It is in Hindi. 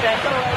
कैसा होगा